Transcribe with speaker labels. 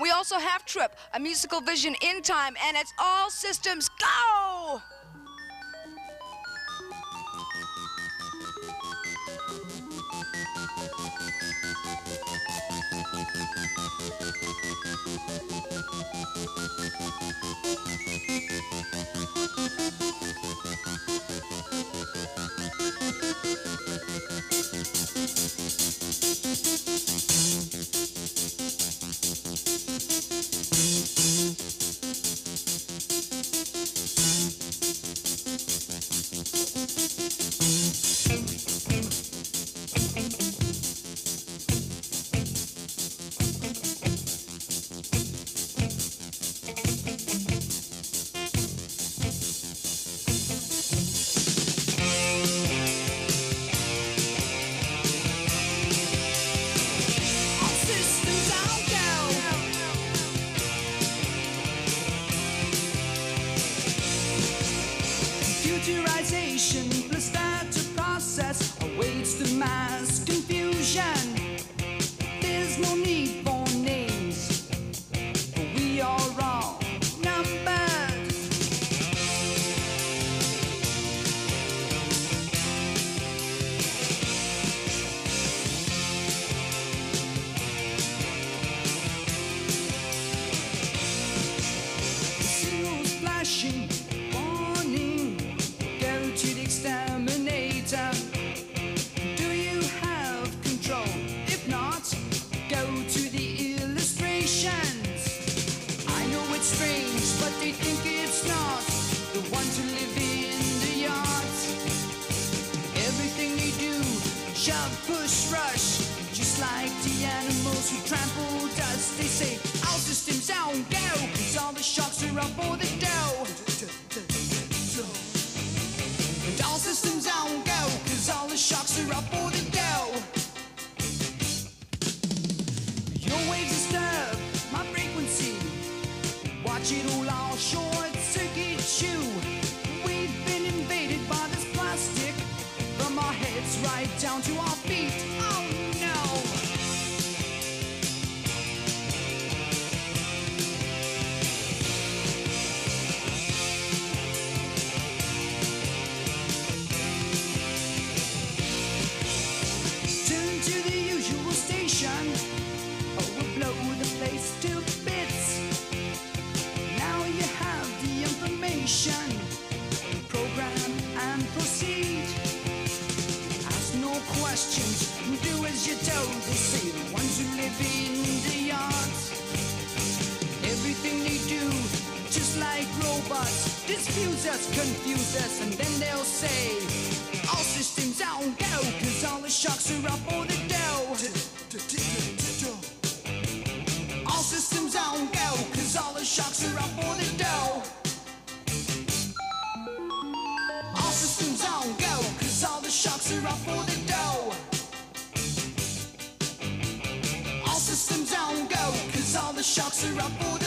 Speaker 1: We also have Trip, a musical vision in time, and it's all systems go!
Speaker 2: Shove, push, rush. Just like the animals who trample dust. They say, all systems on go, cause all the sharks are up for the dough. And all systems on go, cause all the sharks are up for the dough. Your waves disturb my frequency. Watch it all all no questions. Do as you're told. They say the ones who live in the yards. Everything they do, just like robots, disfuse us, confuse us, and then they'll say, All systems on go, cause all the sharks are up for the dough. All systems on go, cause all the sharks are up for the dough. All systems on go, cause all the sharks are up for the 是软不掉。